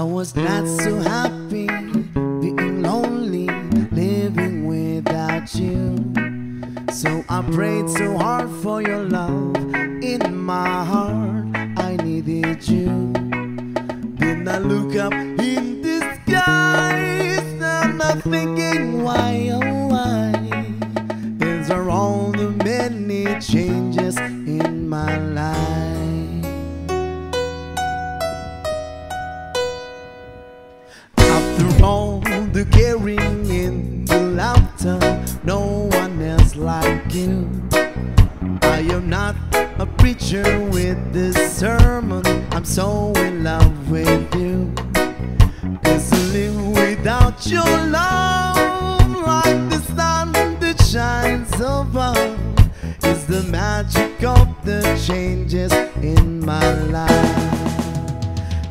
I was not so happy being lonely, living without you. So I prayed so hard for your love in my heart. I needed you. Then I look up in the skies and I'm laughter, no one else like you. I am not a preacher with this sermon. I'm so in love with you. Cause to live without your love, like the sun that shines above, is the magic of the changes in my life.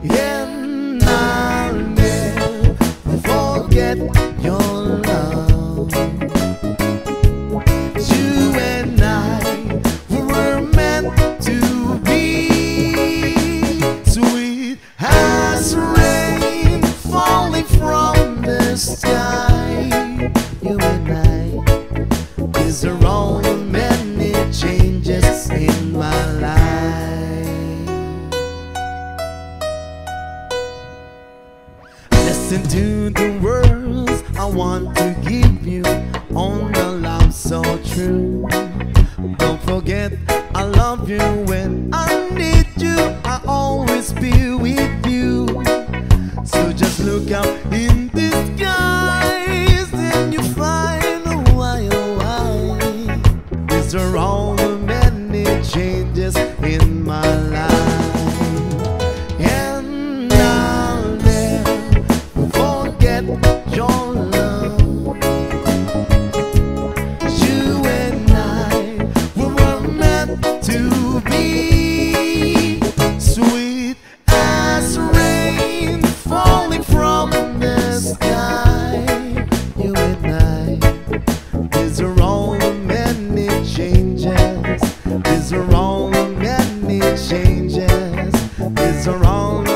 And I'll never forget your love. Listen to the words I want to give you on the love so true. Don't forget, I love you when I need you. I always be with you. changes. It's around.